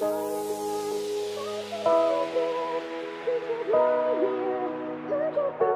Bye.